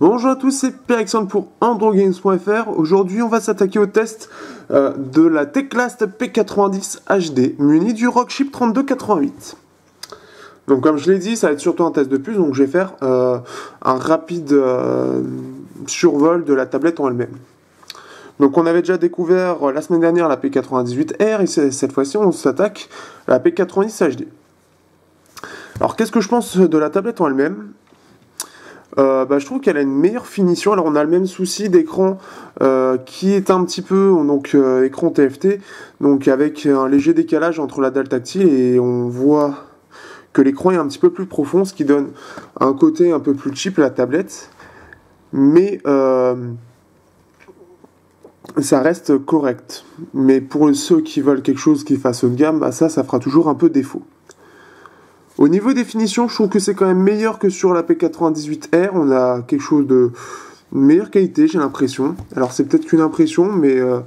Bonjour à tous, c'est Pierre pour AndroGames.fr. Aujourd'hui, on va s'attaquer au test euh, de la Teclast P90 HD muni du Rockchip 3288. Donc, comme je l'ai dit, ça va être surtout un test de puce, donc je vais faire euh, un rapide euh, survol de la tablette en elle-même. Donc, on avait déjà découvert la semaine dernière la P98R et cette fois-ci, on s'attaque à la P90 HD. Alors, qu'est-ce que je pense de la tablette en elle-même? Euh, bah, je trouve qu'elle a une meilleure finition. Alors on a le même souci d'écran euh, qui est un petit peu donc euh, écran TFT, donc avec un léger décalage entre la dalle tactile et on voit que l'écran est un petit peu plus profond, ce qui donne un côté un peu plus cheap à la tablette, mais ça reste correct. Mais pour ceux qui veulent quelque chose qui fasse haut de gamme, bah, ça, ça fera toujours un peu défaut. Au niveau définition, je trouve que c'est quand même meilleur que sur la P98R. On a quelque chose de meilleure qualité, j'ai l'impression. Alors c'est peut-être qu'une impression, mais euh,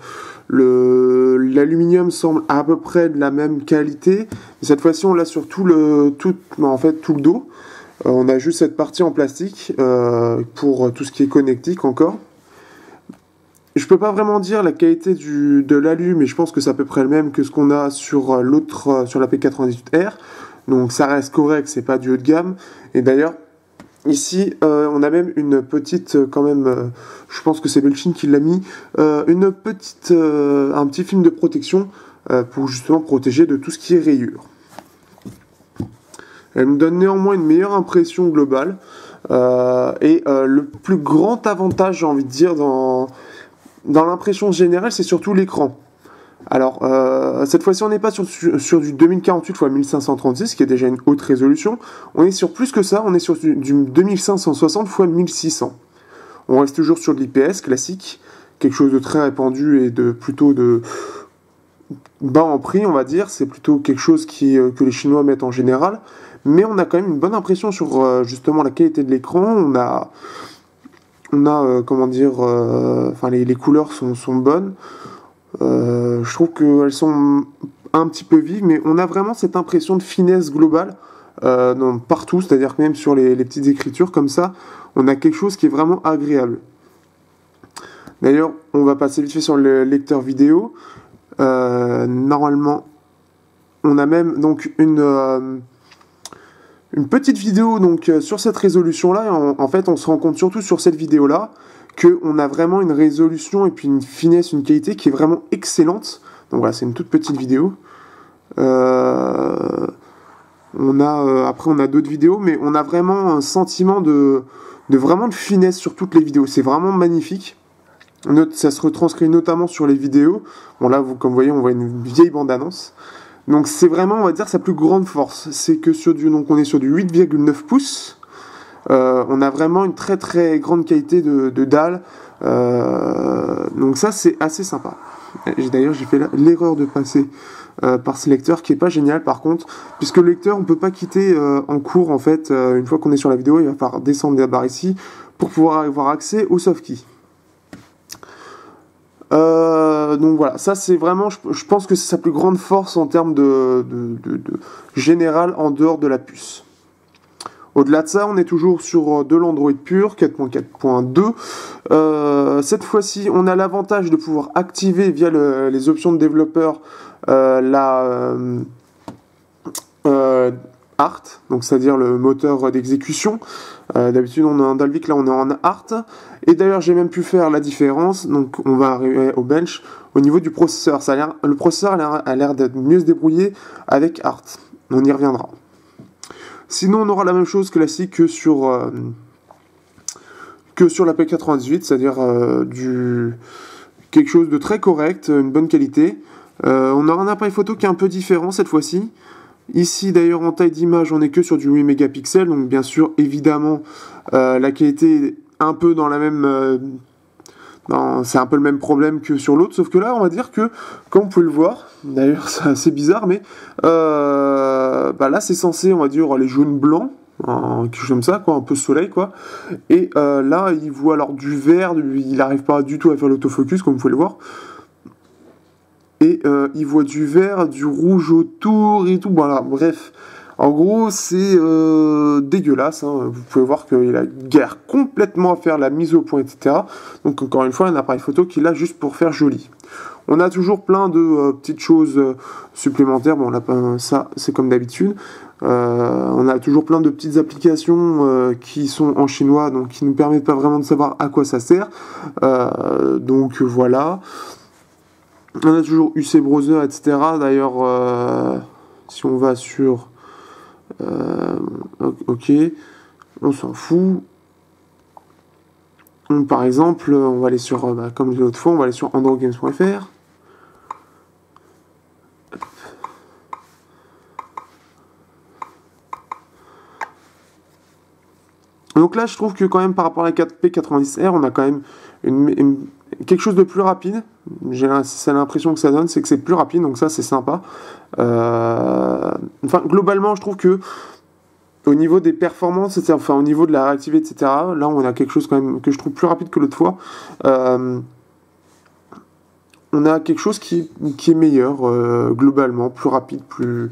l'aluminium semble à peu près de la même qualité. cette fois-ci, on l'a sur tout le, le dos. Euh, on a juste cette partie en plastique euh, pour tout ce qui est connectique encore. Je peux pas vraiment dire la qualité de l'alu, mais je pense que c'est à peu près le même que ce qu'on a sur l'autre, sur la P98R. Donc ça reste correct, c'est pas du haut de gamme. Et d'ailleurs, ici, euh, on a même une petite, euh, quand même, euh, je pense que c'est Belchin qui l'a mis, une petite, un petit film de protection pour justement protéger de tout ce qui est rayures. Elle me donne néanmoins une meilleure impression globale. et le plus grand avantage, j'ai envie de dire, dans, dans l'impression générale, c'est surtout l'écran. Alors, euh, cette fois-ci, on n'est pas sur, du 2048 x 1536, qui est déjà une haute résolution. On est sur plus que ça, on est sur du, 2560 x 1600. On reste toujours sur de l'IPS classique, quelque chose de très répandu et de plutôt de bas en prix, on va dire. C'est plutôt quelque chose euh, que les Chinois mettent en général. Mais on a quand même une bonne impression sur euh, justement la qualité de l'écran. On a, on a comment dire, les, couleurs sont bonnes. Euh, je trouve qu'elles sont un petit peu vives, mais on a vraiment cette impression de finesse globale euh, partout, c'est-à-dire que même sur les, petites écritures comme ça, on a quelque chose qui est vraiment agréable. D'ailleurs, on va passer vite fait sur le lecteur vidéo. Euh, normalement, on a même donc une, une petite vidéo donc sur cette résolution là. en, fait, on se rend compte surtout sur cette vidéo là qu'on a vraiment une résolution et puis une finesse, une qualité qui est vraiment excellente. Donc voilà, c'est une toute petite vidéo. Euh, on a, euh, après, on a d'autres vidéos, mais on a vraiment un sentiment de, de vraiment de finesse sur toutes les vidéos. C'est vraiment magnifique. Ça se retranscrit notamment sur les vidéos. Bon là, vous, comme vous voyez, on voit une vieille bande-annonce. Donc c'est vraiment, on va dire, sa plus grande force. C'est que sur du, donc on est sur du 8,9 pouces. Euh, on a vraiment une très très grande qualité de, dalle. Euh, donc ça c'est assez sympa. D'ailleurs j'ai fait l'erreur de passer euh, par ce lecteur qui est pas génial par contre, puisque le lecteur on peut pas quitter en cours en fait, une fois qu'on est sur la vidéo, il va falloir descendre la barre ici pour pouvoir avoir accès au soft key. donc voilà, ça c'est vraiment, je, pense que c'est sa plus grande force en termes de général en dehors de la puce. Au-delà de ça, on est toujours sur euh, de l'Android pur, 4.4.2. Euh, cette fois-ci, on a l'avantage de pouvoir activer via les options de développeur euh, la Art, c'est-à-dire le moteur d'exécution. D'habitude, on est en Dalvik, là on est en Art. Et d'ailleurs, j'ai même pu faire la différence. Donc, on va arriver au bench au niveau du processeur. Ça le processeur a l'air d'être mieux se débrouiller avec Art. On y reviendra. Sinon, on aura la même chose classique que sur, euh, que sur la P98, c'est-à-dire euh, quelque chose de très correct, une bonne qualité. Euh, on aura un appareil photo qui est un peu différent cette fois-ci. Ici, d'ailleurs, en taille d'image, on est que sur du 8 mégapixels, donc bien sûr, évidemment, la qualité est un peu dans la même c'est un peu le même problème que sur l'autre, sauf que là, on va dire que, comme vous pouvez le voir, d'ailleurs c'est assez bizarre, mais euh, bah là c'est censé, on va dire, les jaunes blancs, quelque chose comme ça, quoi, un peu soleil, quoi. Et euh, là, il voit alors du vert, il n'arrive pas du tout à faire l'autofocus, comme vous pouvez le voir. Et euh, il voit du vert, du rouge autour et tout. Voilà, bref, En gros, c'est euh, dégueulasse. Hein. Vous pouvez voir qu'il a guère complètement à faire la mise au point, etc. Donc encore une fois, un appareil photo qu'il a juste pour faire joli. On a toujours plein de euh, petites choses euh, supplémentaires. Bon, pas ça, c'est comme d'habitude. on a toujours plein de petites applications qui sont en chinois, donc qui nous permettent pas vraiment de savoir à quoi ça sert. donc voilà. On a toujours UC Browser, etc. D'ailleurs, si on va sur euh, ok, on s'en fout. par exemple, on va aller sur, euh, bah, comme l'autre fois, on va aller sur androgames.fr. Donc là, je trouve que quand même par rapport à la 4P90R, on a quand même quelque chose de plus rapide. C'est l'impression que ça donne, c'est que c'est plus rapide, donc ça c'est sympa. Euh, enfin, globalement, je trouve que au niveau des performances, enfin au niveau de la réactivité, etc. Là, on a quelque chose quand même que je trouve plus rapide que l'autre fois. Euh, on a quelque chose qui, est meilleur euh, globalement, plus rapide, plus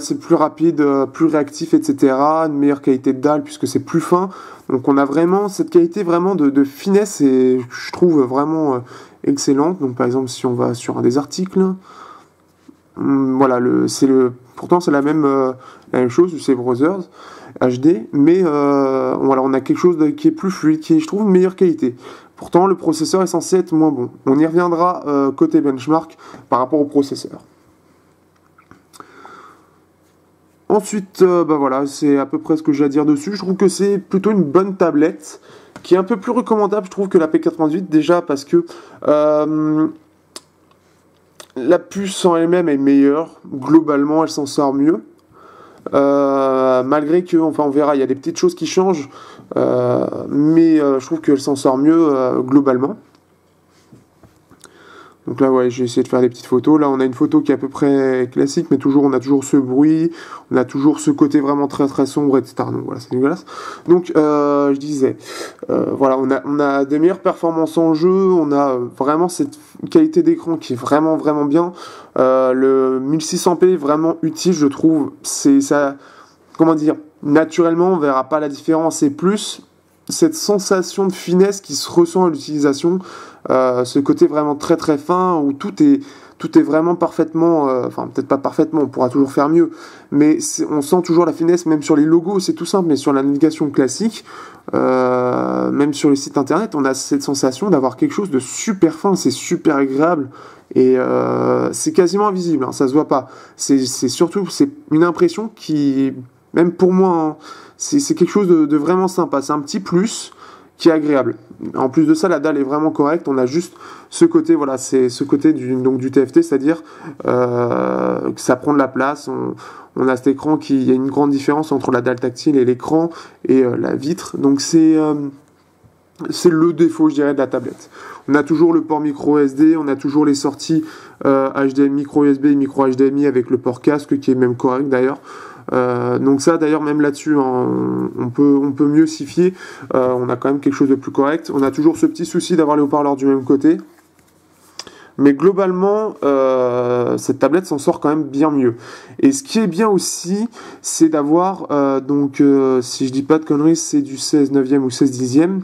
c'est plus rapide, euh, plus réactif, etc. Une meilleure qualité de dalle puisque c'est plus fin. Donc on a vraiment cette qualité vraiment de, finesse et je trouve vraiment euh, excellente. Donc par exemple si on va sur un des articles, hum, voilà c'est pourtant c'est la même euh, chose c'est browsers HD, mais on a quelque chose qui est plus fluide, qui est je trouve une meilleure qualité. Pourtant le processeur est censé être moins bon. On y reviendra côté benchmark par rapport au processeur. Ensuite, euh, bah voilà, c'est à peu près ce que j'ai à dire dessus. Je trouve que c'est plutôt une bonne tablette qui est un peu plus recommandable, je trouve, que la P98 déjà parce que euh, la puce en elle-même est meilleure. Globalement, elle s'en sort mieux. Euh, malgré que, enfin, on verra, il y a des petites choses qui changent, mais je trouve qu'elle s'en sort mieux globalement. Donc là, ouais, j'ai essayé de faire des petites photos. Là, on a une photo qui est à peu près classique, mais toujours, on a toujours ce bruit, on a toujours ce côté vraiment très très sombre, etc. Donc voilà, c'est dégueulasse. Donc, euh, je disais, euh, voilà, on a, on a des meilleures performances en jeu, on a vraiment cette qualité d'écran qui est vraiment vraiment bien. Euh, le 1600p vraiment utile, je trouve. C'est ça, comment dire, naturellement, on verra pas la différence et plus cette sensation de finesse qui se ressent à l'utilisation. Euh, ce côté vraiment très très fin où tout est tout est vraiment parfaitement, euh, enfin peut-être pas parfaitement, on pourra toujours faire mieux, mais on sent toujours la finesse, même sur les logos, c'est tout simple, mais sur la navigation classique, euh, même sur le site internet, on a cette sensation d'avoir quelque chose de super fin, c'est super agréable, et c'est quasiment invisible, hein, ça se voit pas. C'est surtout, c'est une impression qui, même pour moi, hein, c'est quelque chose de vraiment sympa, c'est un petit plus, qui est agréable. En plus de ça, la dalle est vraiment correcte. On a juste ce côté, voilà, c'est ce côté du, donc, du TFT, c'est-à-dire euh, que ça prend de la place. On, a cet écran qui, il y a une grande différence entre la dalle tactile et l'écran et euh, la vitre. Donc c'est euh, c'est le défaut, je dirais, de la tablette. On a toujours le port micro SD, on a toujours les sorties HDMI, micro USB et micro HDMI avec le port casque qui est même correct d'ailleurs. Euh, donc ça d'ailleurs même là-dessus hein, on, peut, mieux s'y fier, euh, on a quand même quelque chose de plus correct. On a toujours ce petit souci d'avoir les haut-parleurs du même côté. Mais globalement, euh, cette tablette s'en sort quand même bien mieux. Et ce qui est bien aussi, c'est d'avoir, donc si je dis pas de conneries, c'est du 16 9e ou 16 10e.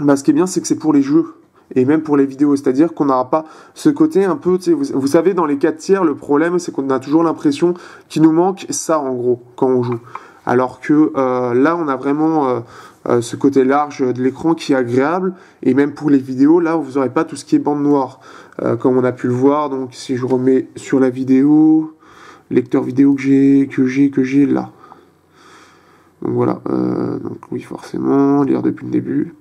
Bah, ce qui est bien, c'est que c'est pour les jeux et même pour les vidéos. C'est-à-dire qu'on n'aura pas ce côté un peu, vous, savez, dans les 4 tiers, le problème, c'est qu'on a toujours l'impression qu'il nous manque ça, en gros, quand on joue. Alors que euh, là, on a vraiment euh, euh, ce côté large de l'écran qui est agréable. Et même pour les vidéos, là, vous n'aurez pas tout ce qui est bande noire, comme on a pu le voir. Donc, si je remets sur la vidéo, lecteur vidéo que j'ai, que j'ai, que j'ai là. Donc voilà. donc oui, forcément, lire depuis le début.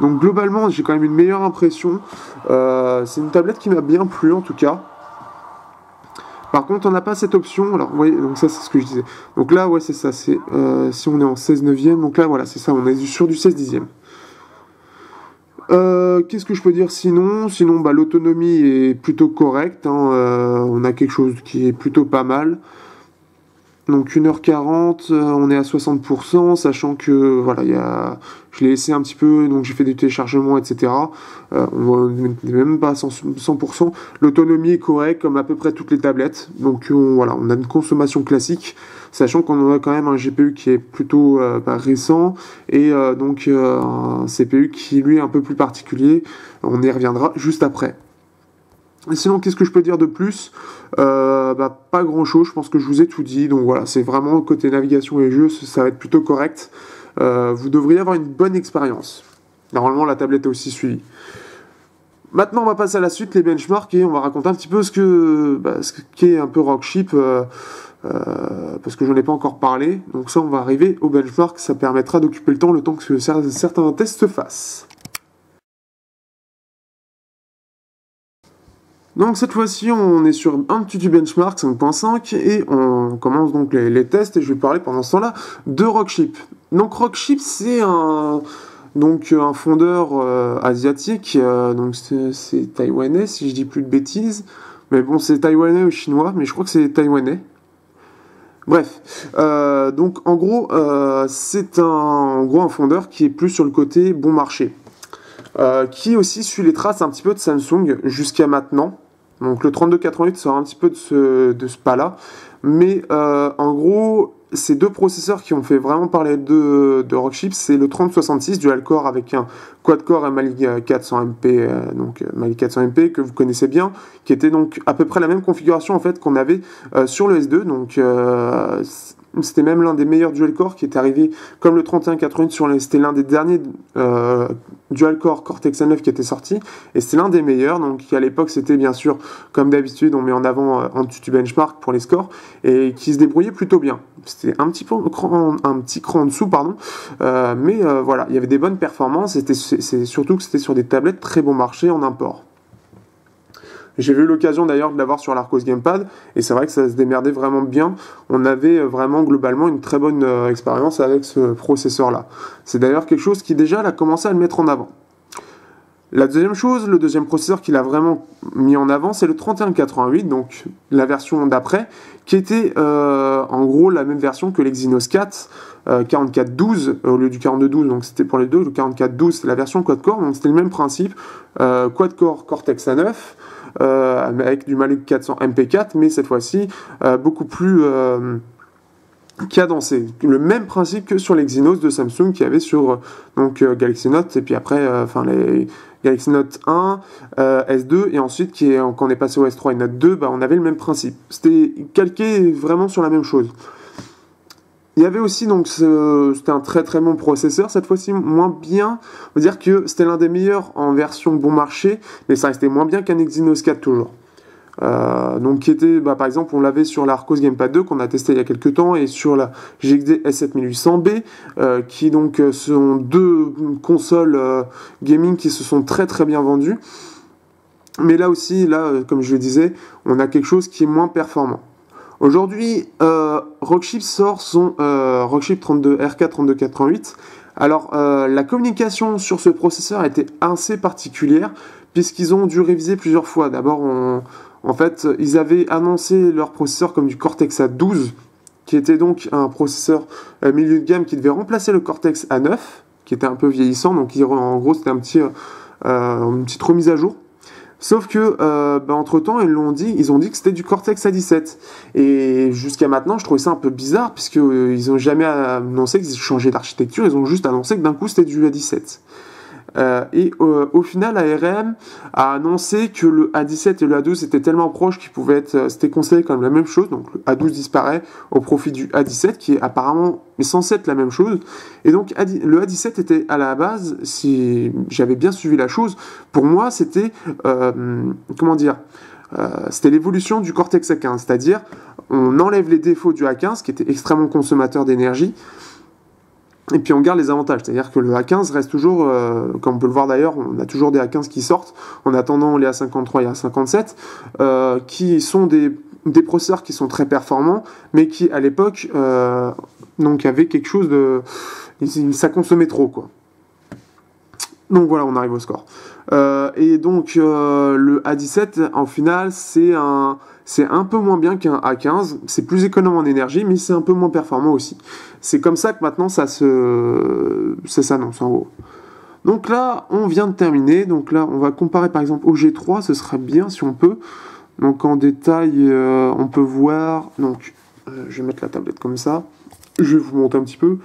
Donc globalement, j'ai quand même une meilleure impression. Euh, c'est une tablette qui m'a bien plu en tout cas. Par contre, on n'a pas cette option. Alors, voyez, donc ça, c'est ce que je disais. Donc là, ouais, c'est ça. C'est euh, si on est en 16 neuvième. Donc là, voilà, c'est ça. On est sur du 16 dixième. Euh, qu'est-ce que je peux dire sinon? Sinon, bah, l'autonomie est plutôt correcte. Hein. on a quelque chose qui est plutôt pas mal. Donc 1h40, euh, on est à 60%, sachant que voilà, y a, je l'ai laissé un petit peu, donc j'ai fait des téléchargements, etc. Euh, on n'est même pas à 100%. L'autonomie est correcte, comme à peu près toutes les tablettes. Donc voilà, on a une consommation classique, sachant qu'on a quand même un GPU qui est plutôt euh, récent et donc un CPU qui lui est un peu plus particulier. On y reviendra juste après. Sinon, qu'est-ce que je peux dire de plus? Euh, bah, Pas grand-chose, je pense que je vous ai tout dit. Donc voilà, c'est vraiment côté navigation et jeu, ça va être plutôt correct. Euh, vous devriez avoir une bonne expérience. Normalement, la tablette est aussi suivie. Maintenant, on va passer à la suite, les benchmarks, et on va raconter un petit peu ce que bah, un peu Rockship, euh, parce que je n'en ai pas encore parlé. Donc ça, on va arriver au benchmark, ça permettra d'occuper le temps, le temps que certains tests se fassent. Donc cette fois-ci, on est sur un petit benchmark 5.5 et on commence donc les, tests et je vais parler pendant ce temps-là de Rockship. Donc Rockship, c'est un donc un fondeur euh, asiatique, euh, donc c'est taïwanais si je dis plus de bêtises, mais bon c'est taïwanais ou chinois, mais je crois que c'est taïwanais. Bref, euh, donc en gros c'est un, gros un fondeur qui est plus sur le côté bon marché. qui aussi suit les traces un petit peu de Samsung jusqu'à maintenant. Donc le 3288 sort un petit peu de ce, pas-là. Mais euh, en gros, ces deux processeurs qui ont fait vraiment parler de, de Rockchip, c'est le 3066 dual core avec un quad-core et Mali 400MP, euh, donc euh, Mali 400MP que vous connaissez bien, qui était donc à peu près la même configuration en fait qu'on avait sur le S2. Donc c'était même l'un des meilleurs dual-core qui est arrivé comme le 3180 sur les. C'était l'un des derniers euh, dual-core Cortex A9 qui était sorti. Et c'était l'un des meilleurs. Donc à l'époque, c'était bien sûr, comme d'habitude, on met en avant euh, un petit benchmark pour les scores. Et qui se débrouillait plutôt bien. C'était un petit peu un petit cran en dessous, pardon. Euh, mais voilà, il y avait des bonnes performances. C'est surtout que c'était sur des tablettes très bon marché en import. J'ai eu l'occasion d'ailleurs de l'avoir sur l'Arcos Gamepad et c'est vrai que ça se démerdait vraiment bien. On avait euh, vraiment globalement une très bonne euh, expérience avec ce processeur-là. C'est d'ailleurs quelque chose qui déjà a commencé à le mettre en avant. La deuxième chose, le deuxième processeur qu'il a vraiment mis en avant, c'est le 3188, donc la version d'après, qui était euh, en gros la même version que l'Exynos 4 4412 au lieu du 4212, donc c'était pour les deux. Le 4412 c'est la version quad-core, donc c'était le même principe, quad-core Cortex A9. Euh, avec du Malik 400 MP4, mais cette fois-ci euh, beaucoup plus euh, cadencé. Le même principe que sur l'Exynos de Samsung qui avait sur Galaxy Note et puis après enfin les Galaxy Note 1, S2 et ensuite quand on est passé au S3 et Note 2, bah, on avait le même principe. C'était calqué vraiment sur la même chose. Il y avait aussi donc c'était un très très bon processeur, cette fois-ci moins bien. On va dire que c'était l'un des meilleurs en version bon marché, mais ça restait moins bien qu'un Exynos 4 toujours. Euh, donc qui était bah, par exemple on l'avait sur l'Arcos Gamepad 2 qu'on a testé il y a quelques temps et sur la GXD S7800B euh, qui donc euh, sont deux consoles gaming qui se sont très très bien vendues mais là aussi là comme je le disais on a quelque chose qui est moins performant Aujourd'hui, euh, Rockchip sort son euh, Rockchip 32 RK 3288. Alors, euh, la communication sur ce processeur a été assez particulière puisqu'ils ont dû réviser plusieurs fois. D'abord, en fait, ils avaient annoncé leur processeur comme du Cortex A12, qui était donc un processeur milieu de gamme qui devait remplacer le Cortex A9, qui était un peu vieillissant. Donc, en gros, c'était un petit, une petite remise à jour. Sauf que, euh, bah, entre temps, ils l'ont dit, ils ont dit que c'était du Cortex A17. Et jusqu'à maintenant, je trouvais ça un peu bizarre, puisque euh, n'ont jamais annoncé qu'ils changeaient d'architecture, ils ont juste annoncé que d'un coup c'était du A17. Euh, et euh, au final, ARM a annoncé que le A17 et le A12 étaient tellement proches qu'ils pouvaient être, euh, c'était considéré comme la même chose. Donc le A12 disparaît au profit du A17 qui est apparemment censé être la même chose. Et donc le A17 était à la base, si j'avais bien suivi la chose, pour moi c'était comment dire. c'était l'évolution du Cortex A15, c'est-à-dire on enlève les défauts du A15 qui était extrêmement consommateur d'énergie et puis on garde les avantages, c'est-à-dire que le A15 reste toujours, euh, comme on peut le voir d'ailleurs, on a toujours des A15 qui sortent, en attendant les A53 et A57, euh, qui sont des, des, processeurs qui sont très performants, mais qui à l'époque euh, donc avaient quelque chose de... ça consommait trop quoi. Donc voilà, on arrive au score. et donc le A17, en final, c'est un c'est un peu moins bien qu'un A15, c'est plus économe en énergie, mais c'est un peu moins performant aussi. C'est comme ça que maintenant ça se, ça s'annonce en gros. Donc là, on vient de terminer. Donc là, on va comparer par exemple au G3, ce serait bien si on peut. Donc en détail, euh, on peut voir. Donc, euh, je vais mettre la tablette comme ça. Je vais vous montrer un petit peu.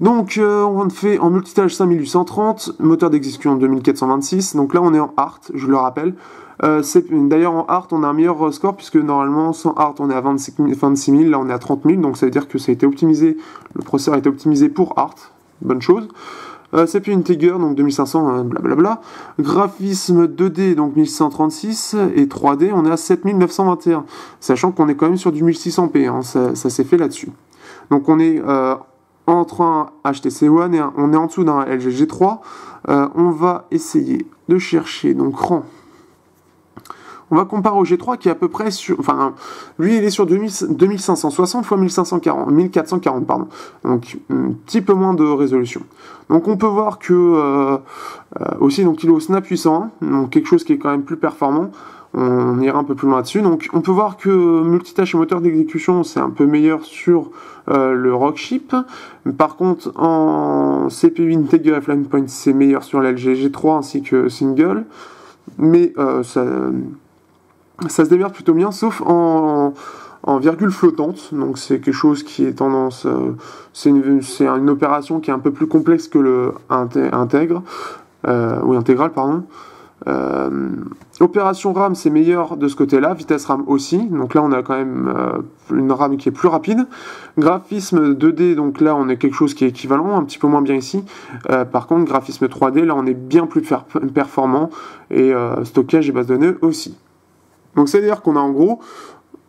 Donc, euh, on fait en multitâche 5830, moteur d'exécution 2426. Donc là, on est en art, je le rappelle. D'ailleurs, en art, on a un meilleur score puisque normalement, sans art, on est à 26 000, là, on est à 30 000. Donc, ça veut dire que ça a été optimisé, le processeur a été optimisé pour art. Bonne chose. Euh, CPU Integer, donc 2500, hein, blablabla. Graphisme 2D, donc 1136. Et 3D, on est à 7921. Sachant qu'on est quand même sur du 1600p, hein, ça, s'est fait là-dessus. Donc on est euh, entre un HTC One et on est en dessous d'un LG G3. Euh, on va essayer de chercher, donc rang on va comparer au G3 qui est à peu près sur. Enfin, lui, il est sur 2560 x 1540, 1440, pardon. Donc, un petit peu moins de résolution. Donc, on peut voir que. Euh, euh, aussi, donc, il est au Snap 801, donc quelque chose qui est quand même plus performant. On ira un peu plus loin là-dessus. Donc, on peut voir que multitâche et moteur d'exécution, c'est un peu meilleur sur euh, le Rockchip. Par contre, en CPU Integer F-Line Point, c'est meilleur sur l'LG G3 ainsi que Single. Mais ça ça se démerde plutôt bien, sauf en, virgule flottante. Donc c'est quelque chose qui est tendance. Euh, c'est une, une, opération qui est un peu plus complexe que le intègre. Euh, oui, intégral, pardon. Euh, opération RAM, c'est meilleur de ce côté-là. Vitesse RAM aussi. Donc là, on a quand même une RAM qui est plus rapide. Graphisme 2D, donc là, on est quelque chose qui est équivalent, un petit peu moins bien ici. par contre, graphisme 3D, là, on est bien plus performant. Et stockage et base de données aussi. Donc c'est-à-dire qu'on a en gros,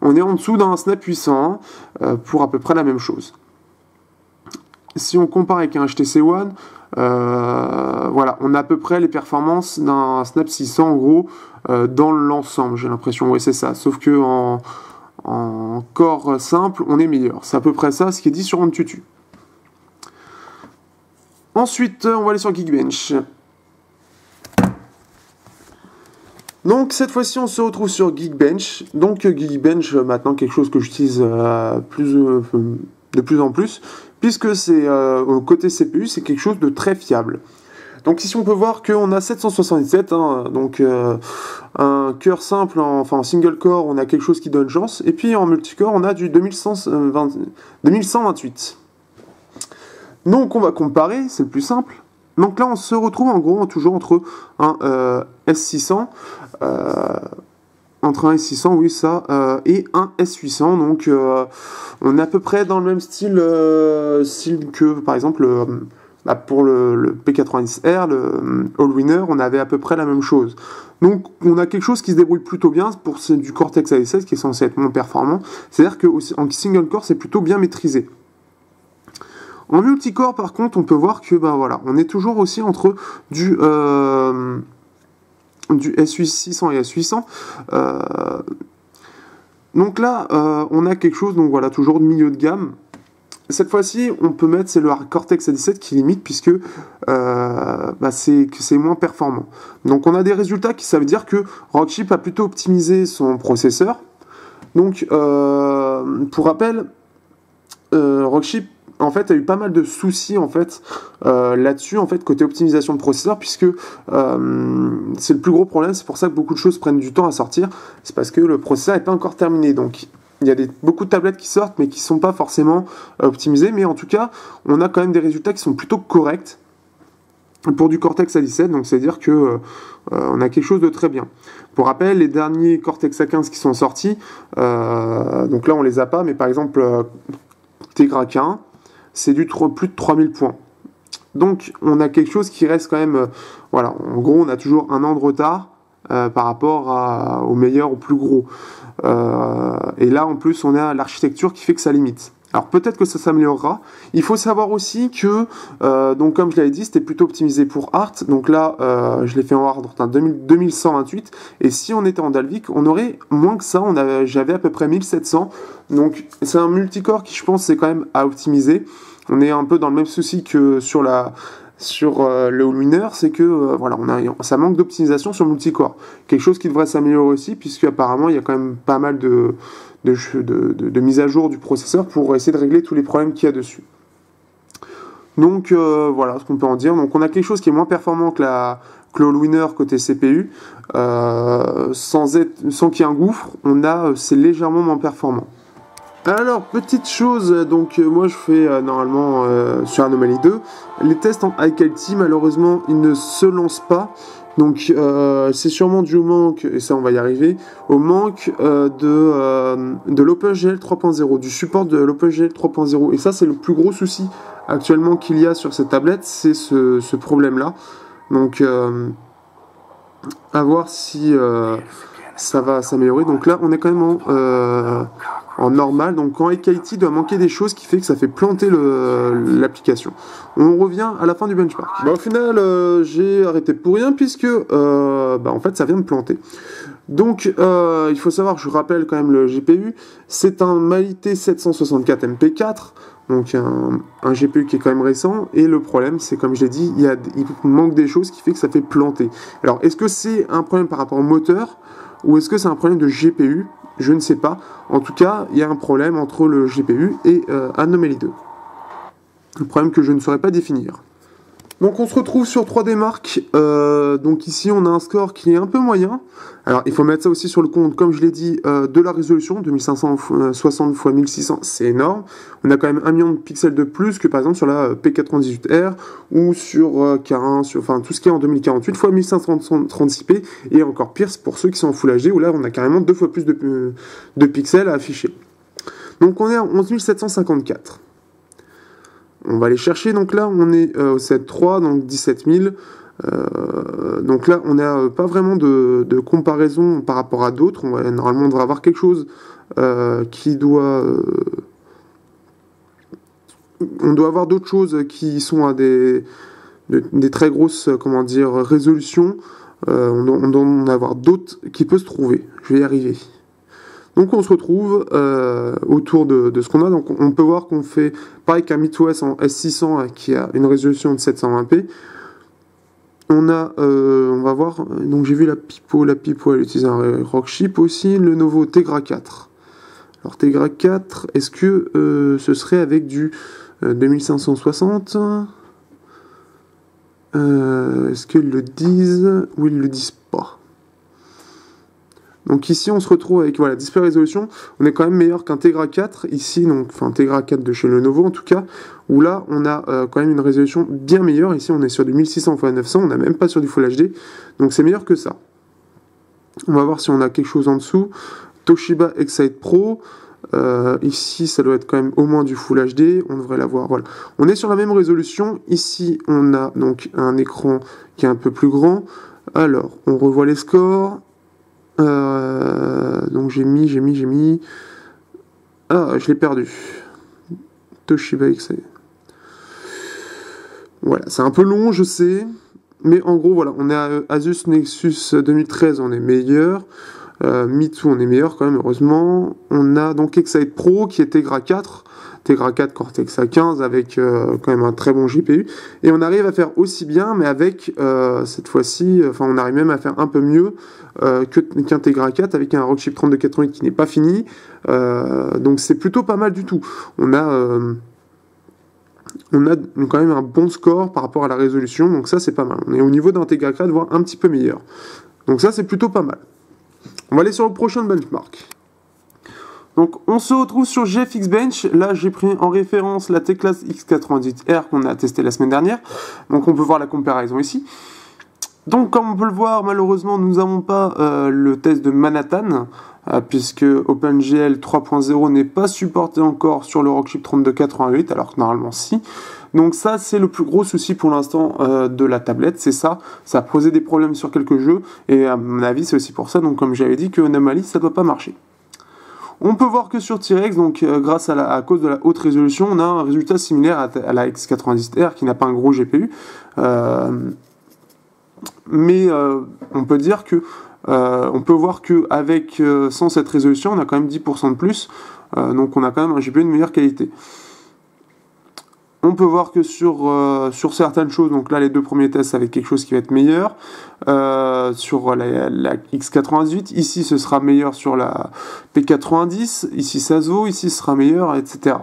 on est en dessous d'un Snap 800 euh, pour à peu près la même chose. Si on compare avec un HTC One, euh, voilà, on a à peu près les performances d'un Snap 600 en gros euh, dans l'ensemble, j'ai l'impression, oui c'est ça, sauf que en, corps simple, on est meilleur. C'est à peu près ça ce qui est dit sur Antutu. Ensuite, on va aller sur Geekbench. Donc cette fois-ci on se retrouve sur Geekbench. Donc Geekbench euh, maintenant quelque chose que j'utilise euh, euh, de plus en plus, puisque c'est côté CPU c'est quelque chose de très fiable. Donc ici on peut voir qu'on a 777, hein, donc un cœur simple, en, enfin en single core on a quelque chose qui donne chance, et puis en multicore on a du 2128. Donc on va comparer, c'est le plus simple. Donc là, on se retrouve en gros toujours entre un euh, S600, euh, entre un S600, oui, ça, euh, et un S800. Donc on est à peu près dans le même style, que par exemple bah, pour le, P90R, le All-Winner, on avait à peu près la même chose. Donc on a quelque chose qui se débrouille plutôt bien pour du Cortex A16 qui est censé être moins performant. C'est-à-dire qu'en single core, c'est plutôt bien maîtrisé. En multicore, par contre, on peut voir que ben voilà, on est toujours aussi entre du euh, du S600 et S800. Euh, donc là, euh, on a quelque chose, donc voilà, toujours de milieu de gamme. Cette fois-ci, on peut mettre, c'est le Cortex A17 qui limite, puisque bah, c'est moins performant. Donc on a des résultats qui, ça veut dire que Rockchip a plutôt optimisé son processeur. Donc, pour rappel, Rockchip en fait, a eu pas mal de soucis en fait euh, là-dessus, en fait, côté optimisation de processeur, puisque euh, c'est le plus gros problème. C'est pour ça que beaucoup de choses prennent du temps à sortir. C'est parce que le processeur n'est pas encore terminé. Donc, il y a beaucoup de tablettes qui sortent, mais qui ne sont pas forcément euh, optimisées. Mais en tout cas, on a quand même des résultats qui sont plutôt corrects pour du Cortex A17. Donc, c'est-à-dire que on a quelque chose de très bien. Pour rappel, les derniers Cortex A15 qui sont sortis, donc là on les a pas, mais par exemple Tegra 1 c'est du plus de 3000 points. Donc on a quelque chose qui reste quand même, euh, voilà, en gros on a toujours un an de retard euh, par rapport au meilleur, au plus gros. Euh, et là en plus on a l'architecture qui fait que ça limite. Alors peut-être que ça s'améliorera. Il faut savoir aussi que, donc comme je l'avais dit, c'était plutôt optimisé pour Art. Donc là, je l'ai fait en Art en 2128. Et si on était en Dalvik, on aurait moins que ça. J'avais à peu près 1700. Donc c'est un multicore qui, je pense, c'est quand même à optimiser. On est un peu dans le même souci que sur la sur le winner, c'est que voilà, on a, ça manque d'optimisation sur multicore. Quelque chose qui devrait s'améliorer aussi, puisque apparemment il y a quand même pas mal de, de, mise à jour du processeur pour essayer de régler tous les problèmes qu'il y a dessus. Donc voilà ce qu'on peut en dire. Donc on a quelque chose qui est moins performant que la, que winner côté CPU, euh, sans, sans qu'il y ait un gouffre, on a, c'est légèrement moins performant. Alors, petite chose, donc euh, moi je fais euh, normalement sur Anomaly 2, les tests en high quality, malheureusement, ils ne se lancent pas. Donc c'est sûrement dû au manque, et ça on va y arriver, au manque de, de l'OpenGL 3.0, du support de l'OpenGL 3.0. Et ça c'est le plus gros souci actuellement qu'il y a sur cette tablette, c'est ce, problème-là. Donc, euh, à voir si euh, ça va s'améliorer. Donc là, on est quand même en, euh, normal. Donc quand Ekiti doit manquer des choses qui fait que ça fait planter l'application. On revient à la fin du benchmark. Bah, au final, j'ai arrêté pour rien puisque bah, en fait, ça vient de planter. Donc, il faut savoir, je rappelle quand même le GPU, c'est un Mali T764 MP4 donc un, un, GPU qui est quand même récent. Et le problème, c'est comme je l'ai dit, il, il manque des choses qui fait que ça fait planter. Alors, est-ce que c'est un problème par rapport au moteur? Ou est-ce que c'est un problème de GPU Je ne sais pas. En tout cas, il y a un problème entre le GPU et euh, Anomaly 2. Un problème que je ne saurais pas définir. Donc on se retrouve sur 3D Mark. Euh, donc ici on a un score qui est un peu moyen. Alors il faut mettre ça aussi sur le compte, comme je l'ai dit, euh, de la résolution, 2560 x 1600, c'est énorme. On a quand même un million de pixels de plus que par exemple sur la P98R ou sur euh, K1, sur, enfin tout ce qui est en 2048 x 1536p et encore pire pour ceux qui sont en Full HD où là on a carrément deux fois plus de, de pixels à afficher. Donc on est à 11754. On va aller chercher, donc là on est euh, au 7.3, donc 17 000. Euh, donc là, on n'a euh, pas vraiment de, comparaison par rapport à d'autres. normalement, on devrait avoir quelque chose qui doit. on doit avoir d'autres choses qui sont à des, très grosses, comment dire, résolutions. on, doit, on doit en avoir d'autres qui peuvent se trouver. Je vais y arriver. Donc on se retrouve euh, autour de, ce qu'on a. Donc on peut voir qu'on fait pareil qu'un MeetOS en S600 hein, qui a une résolution de 720p. On a, euh, on va voir, donc j'ai vu la Pipo, la Pipo elle utilise un Rockchip aussi, le nouveau Tegra 4. Alors Tegra 4, est-ce que euh, ce serait avec du 2560 Est-ce qu'ils le disent? Ou ils le disent donc ici, on se retrouve avec voilà, display résolution. On est quand même meilleur qu'un Tegra 4 ici, donc enfin Tegra 4 de chez Lenovo en tout cas, où là, on a euh, quand même une résolution bien meilleure. Ici, on est sur du 1600 x 900, on n'a même pas sur du Full HD, donc c'est meilleur que ça. On va voir si on a quelque chose en dessous. Toshiba Excite Pro. Euh, ici, ça doit être quand même au moins du Full HD. On devrait l'avoir. Voilà. On est sur la même résolution. Ici, on a donc un écran qui est un peu plus grand. Alors, on revoit les scores. Euh, donc j'ai mis, j'ai mis, j'ai mis. Ah, je l'ai perdu. Toshiba XA. Voilà, c'est un peu long, je sais. Mais en gros, voilà, on est à Asus Nexus 2013, on est meilleur. Euh, on est meilleur quand même, heureusement. On a donc Excite Pro qui est Tegra 4. Tegra 4 Cortex A15 avec euh, quand même un très bon GPU. Et on arrive à faire aussi bien, mais avec euh, cette fois-ci, enfin on arrive même à faire un peu mieux euh, qu'un Tegra 4 avec un Rockchip 3288 qui n'est pas fini. donc c'est plutôt pas mal du tout. On a on a quand même un bon score par rapport à la résolution, donc ça c'est pas mal. On est au niveau d'un Tegra 4, voire un petit peu meilleur. Donc ça c'est plutôt pas mal. On va aller sur le prochain benchmark. Donc on se retrouve sur GFX Bench. Là j'ai pris en référence la T-Class X98R qu'on a testé la semaine dernière. Donc on peut voir la comparaison ici. Donc comme on peut le voir, malheureusement nous n'avons pas euh, le test de Manhattan, euh, puisque OpenGL 3.0 n'est pas supporté encore sur le Rockchip 3288, alors que normalement si. Donc ça c'est le plus gros souci pour l'instant euh, de la tablette, c'est ça. Ça a posé des problèmes sur quelques jeux, et à mon avis c'est aussi pour ça, donc comme j'avais dit que Anomaly ça doit pas marcher. On peut voir que sur T-Rex, donc euh, grâce à, la, cause de la haute résolution, on a un résultat similaire à, la X90R qui n'a pas un gros GPU. Euh, mais euh, on peut dire que on peut voir que avec sans cette résolution, on a quand même 10% de plus. donc on a quand même un GPU de meilleure qualité. On peut voir que sur, euh, sur certaines choses, donc là les deux premiers tests avec quelque chose qui va être meilleur, euh, sur la, X98, ici ce sera meilleur sur la P90, ici ça se vaut, ici ce sera meilleur, etc.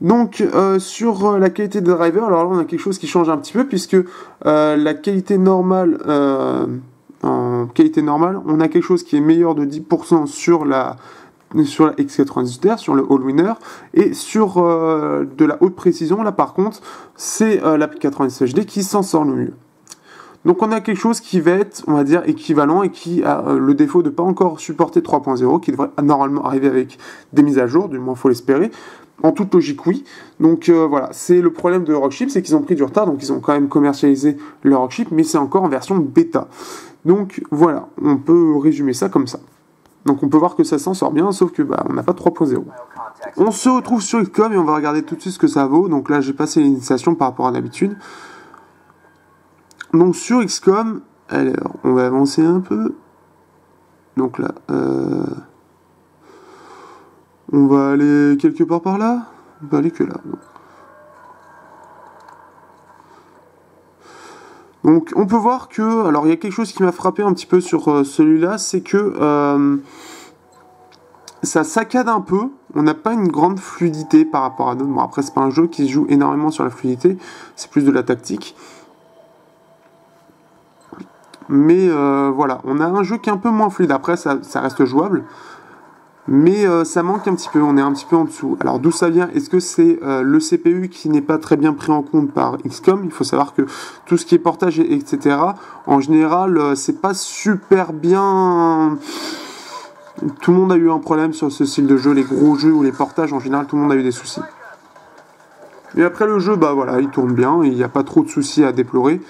Donc euh, sur la qualité des drivers, alors là on a quelque chose qui change un petit peu puisque la qualité normale en qualité normale, on a quelque chose qui est meilleur de 10% sur la sur la X98R, sur le All-Winner, et sur euh, de la haute précision, là par contre, c'est euh, la P96 HD qui s'en sort le mieux. Donc on a quelque chose qui va être, on va dire, équivalent et qui a euh, le défaut de ne pas encore supporter 3.0, qui devrait normalement arriver avec des mises à jour, du moins faut l'espérer. En toute logique, oui. Donc voilà, c'est le problème de Rockchip, c'est qu'ils ont pris du retard, donc ils ont quand même commercialisé le Rockchip, mais c'est encore en version bêta. Donc voilà, on peut résumer ça comme ça. Donc on peut voir que ça s'en sort bien, sauf que bah, on n'a pas 3.0. On se retrouve sur XCOM et on va regarder tout de suite ce que ça vaut. Donc là j'ai passé l'initiation par rapport à d'habitude. Donc sur XCOM, alors on va avancer un peu. Donc là, euh, on va aller quelque part par là. On va aller que là. On peut voir que, alors il y a quelque chose qui m'a frappé un petit peu sur euh, celui-là, c'est que euh, ça saccade un peu, on n'a pas une grande fluidité par rapport à d'autres. Bon après c'est pas un jeu qui se joue énormément sur la fluidité, c'est plus de la tactique. Mais euh, voilà, on a un jeu qui est un peu moins fluide, après ça reste jouable mais euh, ça manque un petit peu, on est un petit peu en dessous. Alors d'où ça vient? Est-ce que c'est euh, le CPU qui n'est pas très bien pris en compte par XCOM Il faut savoir que tout ce qui est portage, etc., en général, euh, c'est pas super bien... Tout le monde a eu un problème sur ce style de jeu, les gros jeux ou les portages, en général, tout le monde a eu des soucis. Et après le jeu, bah voilà, il tourne bien, il n'y a pas trop de soucis à déplorer.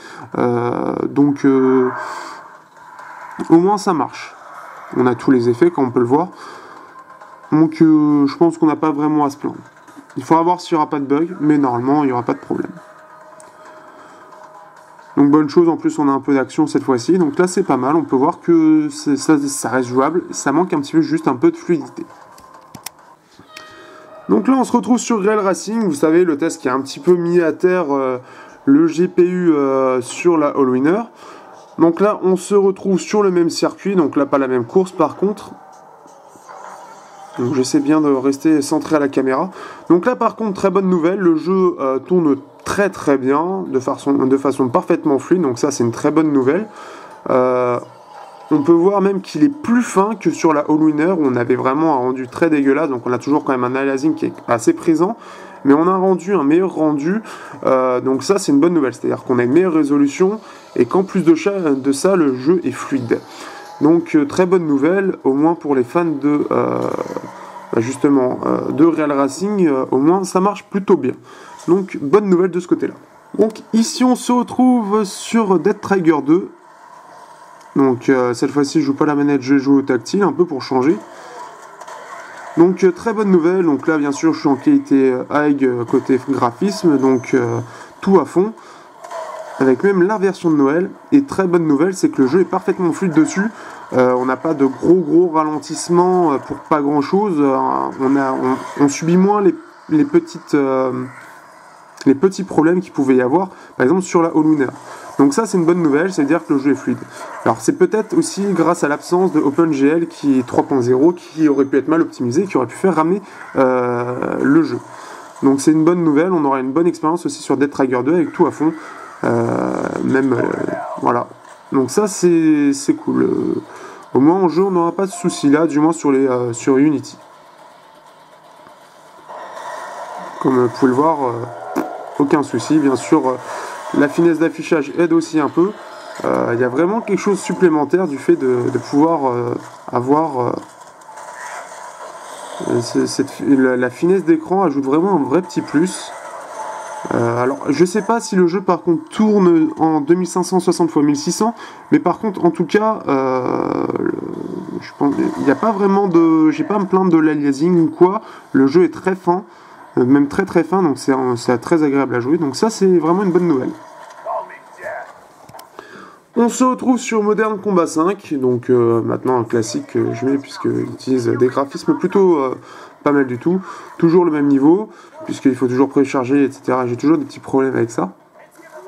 donc au moins ça marche. On a tous les effets, comme on peut le voir. Donc euh, je pense qu'on n'a pas vraiment à se plaindre. Il faudra voir s'il n'y aura pas de bug, mais normalement il n'y aura pas de problème. Donc bonne chose, en plus on a un peu d'action cette fois-ci, donc là c'est pas mal, on peut voir que ça, reste jouable, ça manque un petit peu juste un peu de fluidité. Donc là on se retrouve sur Rail Racing, vous savez le test qui a un petit peu mis à terre euh, le GPU euh, sur la All-Winner. Donc là on se retrouve sur le même circuit, donc là pas la même course par contre, donc j'essaie bien de rester centré à la caméra. Donc là par contre très bonne nouvelle, le jeu euh, tourne très très bien, de façon, parfaitement fluide, donc ça c'est une très bonne nouvelle. Euh, on peut voir même qu'il est plus fin que sur la All Winner où on avait vraiment un rendu très dégueulasse, donc on a toujours quand même un aliasing qui est assez présent, mais on a un rendu, un meilleur rendu, euh, donc ça c'est une bonne nouvelle, c'est-à-dire qu'on a une meilleure résolution et qu'en plus de ça le jeu est fluide. Donc euh, très bonne nouvelle, au moins pour les fans de euh, justement euh, de Real Racing, au moins ça marche plutôt bien. Donc bonne nouvelle de ce côté-là. Donc ici on se retrouve sur Dead Trigger 2. Donc cette fois-ci je joue pas la manette, je joue au tactile un peu pour changer. Donc très bonne nouvelle, donc là bien sûr je suis en qualité high côté graphisme, donc tout à fond avec même la version de Noël. Et très bonne nouvelle, c'est que le jeu est parfaitement fluide dessus. Euh, on n'a pas de gros gros ralentissements euh, pour pas grand chose. Euh, on, subit moins les, petites, les petits problèmes qu'il pouvait y avoir, par exemple sur la All Donc ça c'est une bonne nouvelle, c'est-à-dire que le jeu est fluide. Alors c'est peut-être aussi grâce à l'absence de OpenGL qui est 3.0 qui aurait pu être mal optimisé, qui aurait pu faire ramener le jeu. Donc c'est une bonne nouvelle, on aura une bonne expérience aussi sur Dead Trigger 2 avec tout à fond. Euh, même euh, voilà. Donc ça c'est cool. Euh, au moins en jeu on n'aura pas de soucis là, du moins sur, les, sur Unity. Comme vous pouvez le voir, aucun souci. Bien sûr, la finesse d'affichage aide aussi un peu. Il y a vraiment quelque chose supplémentaire du fait de, pouvoir avoir la, finesse d'écran ajoute vraiment un vrai petit plus. Euh, alors, je sais pas si le jeu par contre tourne en 2560 x 1600, mais par contre, en tout cas, euh, il n'y a pas vraiment de, j'ai pas à me plaindre de l'aliasing ou quoi. Le jeu est très fin, euh, même très très fin, donc c'est très agréable à jouer. Donc ça, c'est vraiment une bonne nouvelle. On se retrouve sur Modern Combat 5, donc maintenant un classique que je mets puisqu'il utilise des graphismes plutôt pas mal du tout. Toujours le même niveau, puisqu'il faut toujours précharger, etc. J'ai toujours des petits problèmes avec ça.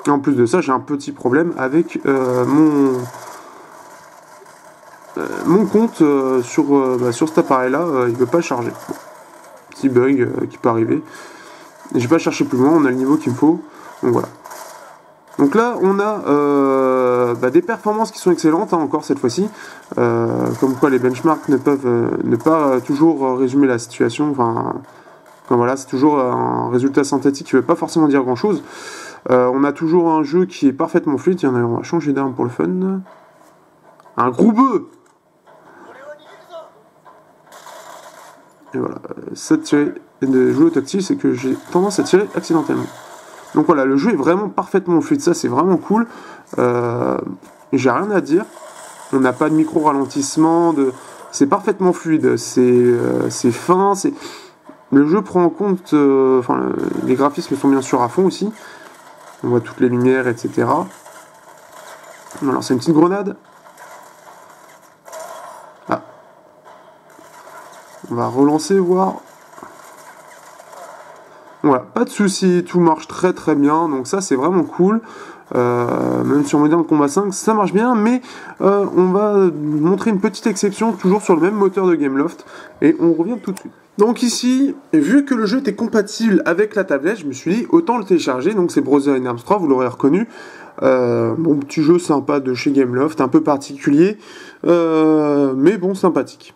En plus de ça, j'ai un petit problème avec euh, mon, euh, mon compte euh, sur, bah, sur cet appareil-là. il ne veut pas charger. Petit bug qui peut arriver. Je vais pas chercher plus loin, on a le niveau qu'il me faut. Donc voilà. Donc là, on a bah, des performances qui sont excellentes, hein, encore cette fois-ci. comme quoi les benchmarks ne peuvent ne pas toujours résumer la situation. Enfin, voilà, c'est toujours un résultat synthétique qui ne veut pas forcément dire grand-chose. Euh, on a toujours un jeu qui est parfaitement fluide. On va changer d'arme pour le fun. Un gros bœuf Et voilà, ça de jouer au tactile, c'est que j'ai tendance à tirer accidentellement. Donc voilà, le jeu est vraiment parfaitement fluide, ça c'est vraiment cool. Euh, j'ai rien à dire. On n'a pas de micro-ralentissement, c'est parfaitement fluide, c'est euh, fin. Le jeu prend en compte, enfin les graphismes sont bien sûr à fond aussi. On voit toutes les lumières, etc. On va lancer une petite grenade. Ah. On va relancer, voir. Voilà, pas de souci, tout marche très très bien, donc ça c'est vraiment cool. Euh, même sur Modern Combat 5, ça marche bien, mais euh, on va montrer une petite exception, toujours sur le même moteur de Gameloft, et on revient tout de suite. Donc ici, vu que le jeu était compatible avec la tablette, je me suis dit autant le télécharger. Donc c'est Brother in Arms 3, vous l'aurez reconnu. Euh, bon petit jeu sympa de chez Gameloft, un peu particulier, mais bon sympathique.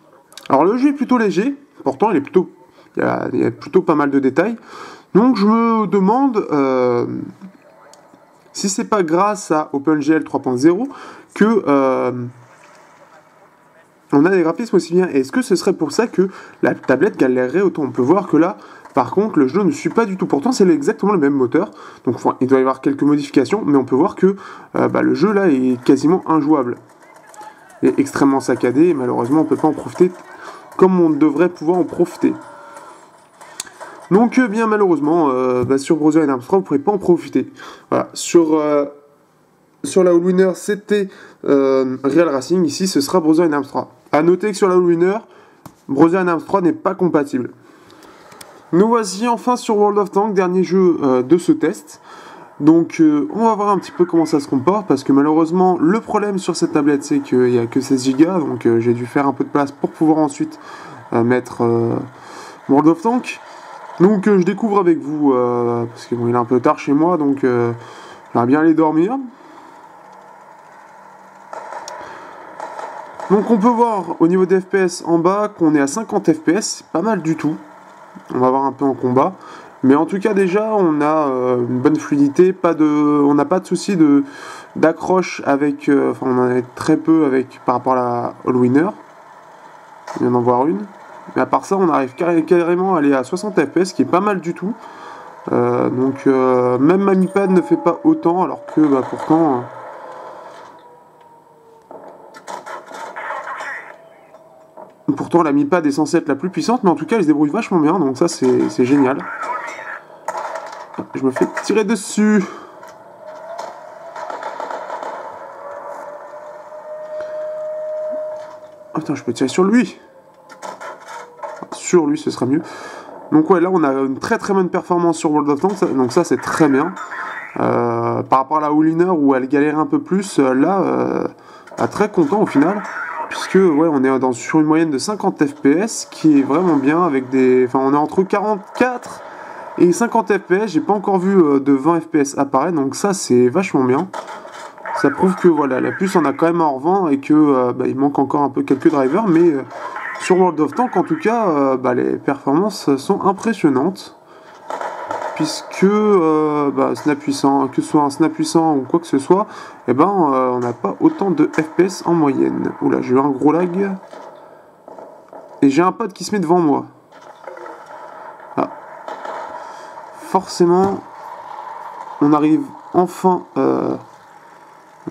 Alors le jeu est plutôt léger, pourtant il est plutôt, il y a, plutôt pas mal de détails. Donc je me demande si c'est pas grâce à OpenGL 3.0 que on a des graphismes aussi bien. Est-ce que ce serait pour ça que la tablette galérerait autant? On peut voir que là, par contre, le jeu ne suit pas du tout. Pourtant, c'est exactement le même moteur. Donc, il doit y avoir quelques modifications, mais on peut voir que euh, bah, le jeu là est quasiment injouable. Il est extrêmement saccadé et malheureusement, on ne peut pas en profiter comme on devrait pouvoir en profiter. Donc, euh, bien malheureusement, euh, bah, sur Browser et Armstrong, vous ne pourrez pas en profiter. Voilà. Sur la All Winner, c'était Real Racing. Ici, ce sera Browser et Arms 3. A noter que sur la All Winner, Browser Arms 3 n'est pas compatible. Nous voici enfin sur World of Tanks, dernier jeu euh, de ce test. Donc euh, on va voir un petit peu comment ça se comporte parce que malheureusement le problème sur cette tablette c'est qu'il n'y a que 16 Go donc euh, j'ai dû faire un peu de place pour pouvoir ensuite mettre World of Tanks. Donc je découvre avec vous parce qu'il est un peu tard chez moi donc j'aimerais bien aller dormir. Donc on peut voir au niveau des FPS en bas qu'on est à 50 FPS, pas mal du tout. On va voir un peu en combat. Mais en tout cas déjà on a euh, une bonne fluidité, pas de, on n'a pas de souci de d'accroche avec, euh, enfin on en a très peu avec par rapport à la All Winner. On vient d'en voir une. Mais à part ça on arrive carrément à aller à 60 FPS, qui est pas mal du tout. Euh, donc même ma Mi Pad ne fait pas autant alors que bah, pourtant Pourtant, la Mi Pad est censée être la plus puissante, mais en tout cas, elle se débrouille vachement bien, donc ça, c'est génial. Je me fais tirer dessus. Attends, je peux tirer sur lui. Sur lui, ce sera mieux. Donc ouais, là, on a une très très bonne performance sur World of Tanks, donc ça, c'est très bien. Euh, par rapport à la Houliner où elle galère un peu plus, euh, là, euh, très content au final puisque ouais, on est dans, sur une moyenne de 50 FPS, qui est vraiment bien, avec des... Enfin, on est entre 44 et 50 FPS, j'ai pas encore vu euh, de 20 FPS apparaître, donc ça c'est vachement bien. Ça prouve que voilà, la puce en a quand même en revend et que bah, il manque encore un peu quelques drivers, mais sur World of Tanks en tout cas, bah, les performances sont impressionnantes puisque euh, bah, puissant, que ce soit un snap puissant ou quoi que ce soit, eh ben, euh, on n'a pas autant de FPS en moyenne. Oula, j'ai eu un gros lag. Et j'ai un pote qui se met devant moi. Ah. Forcément, on arrive enfin... Euh,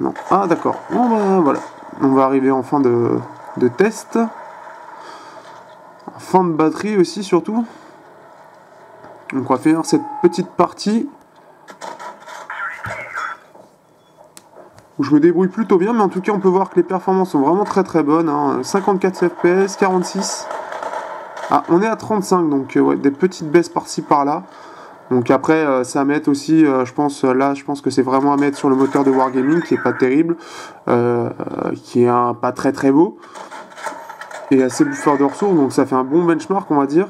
non. Ah d'accord. Bah voilà. On va arriver en fin de, de test. Fin de batterie aussi surtout. Donc on va faire cette petite partie où je me débrouille plutôt bien, mais en tout cas on peut voir que les performances sont vraiment très très bonnes. 54 FPS, 46. Ah, on est à 35, donc des petites baisses par-ci par-là. Donc après, c'est à mettre aussi, je pense, là, je pense que c'est vraiment à mettre sur le moteur de Wargaming qui est pas terrible, qui est un, pas très très beau, et assez bouffeur de ressources, donc ça fait un bon benchmark, on va dire,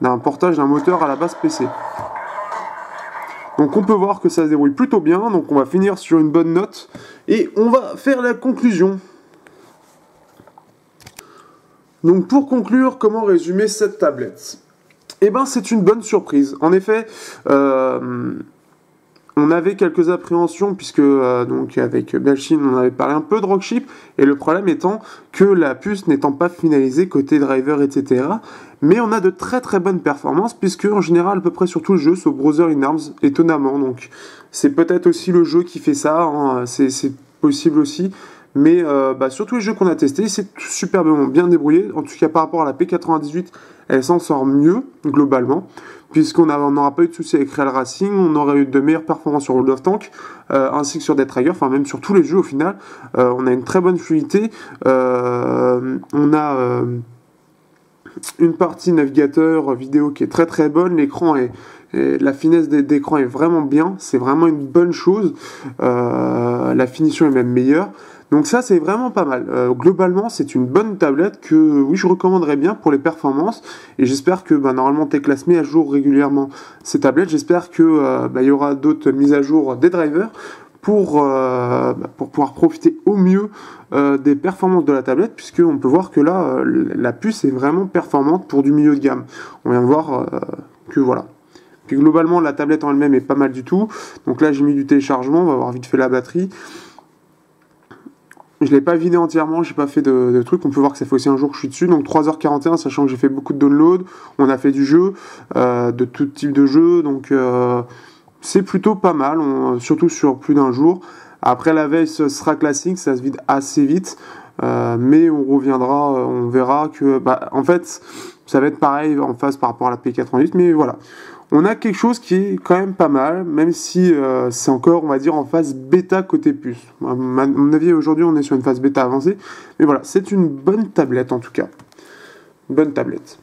d'un portage d'un moteur à la base PC. Donc on peut voir que ça se déroule plutôt bien, donc on va finir sur une bonne note, et on va faire la conclusion. Donc pour conclure, comment résumer cette tablette? Eh ben c'est une bonne surprise. En effet, euh, on avait quelques appréhensions puisque euh, donc avec Belchine on avait parlé un peu de Rockship et le problème étant que la puce n'étant pas finalisée côté driver etc. Mais on a de très très bonnes performances puisque en général à peu près sur tout le jeu sur Browser in Arms étonnamment donc c'est peut-être aussi le jeu qui fait ça hein, c'est possible aussi mais euh, bah, sur tous les jeux qu'on a testés, c'est superbement bien débrouillé. En tout cas, par rapport à la P98, elle s'en sort mieux, globalement. Puisqu'on n'aura pas eu de soucis avec Real Racing, on aurait eu de meilleures performances sur World of Tank, euh, ainsi que sur Death Trigger, enfin même sur tous les jeux au final. Euh, on a une très bonne fluidité. on a une partie navigateur vidéo qui est très très bonne. L'écran est, la finesse d'écran est vraiment bien. C'est vraiment une bonne chose. la finition est même meilleure. Donc ça c'est vraiment pas mal. Euh, globalement c'est une bonne tablette que oui je recommanderais bien pour les performances et j'espère que bah, normalement Teclas met à jour régulièrement ces tablettes. J'espère que euh, bah, y aura d'autres mises à jour des drivers pour, euh, bah, pour pouvoir profiter au mieux des performances de la tablette puisqu'on peut voir que là la puce est vraiment performante pour du milieu de gamme. On vient de voir que voilà. Puis globalement la tablette en elle-même est pas mal du tout. Donc là j'ai mis du téléchargement, on va voir vite fait la batterie. Je l'ai pas vidé entièrement, j'ai pas fait de, trucs. On peut voir que ça fait aussi un jour que je suis dessus, donc 3h41, sachant que j'ai fait beaucoup de downloads. On a fait du jeu, euh, de tout type de jeu, donc euh, c'est plutôt pas mal, surtout sur plus d'un jour. Après la veille, ce sera classique, ça se vide assez vite, euh, mais on reviendra, on verra que, bah, en fait, ça va être pareil en face par rapport à la P88, mais voilà on a quelque chose qui est quand même pas mal, même si euh, c'est encore, on va dire, en phase bêta côté puce. À mon avis, aujourd'hui, on est sur une phase bêta avancée. Mais voilà, c'est une bonne tablette en tout cas. Bonne tablette.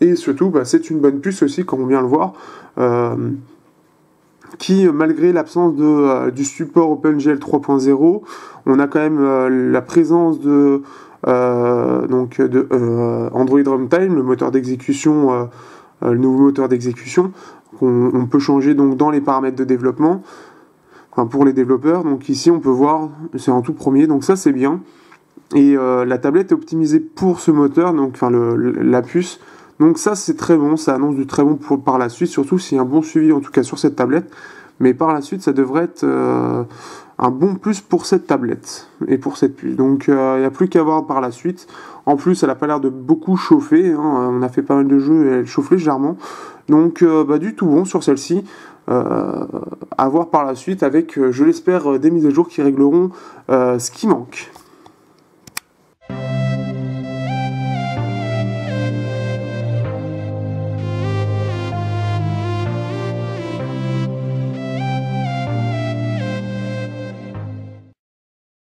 Et surtout, bah, c'est une bonne puce aussi, comme on vient le voir. Euh, qui, malgré l'absence de, euh, du support OpenGL 3.0, on a quand même la présence de, donc, de Android Runtime, le moteur d'exécution le nouveau moteur d'exécution qu'on peut changer donc dans les paramètres de développement pour les développeurs. Donc ici on peut voir, c'est en tout premier, donc ça c'est bien. Et euh, la tablette est optimisée pour ce moteur, donc enfin la puce. Donc ça c'est très bon, ça annonce du très bon pour, par la suite, surtout s'il y a un bon suivi en tout cas sur cette tablette. Mais par la suite ça devrait être euh, un bon plus pour cette tablette et pour cette puce. Donc il n'y a plus qu'à voir par la suite. En plus, elle n'a pas l'air de beaucoup chauffer. Hein. On a fait pas mal de jeux et elle chauffe légèrement. Donc, euh, bah, du tout bon sur celle-ci. Euh, à voir par la suite avec, euh, je l'espère, des mises à jour qui régleront ce qui manque.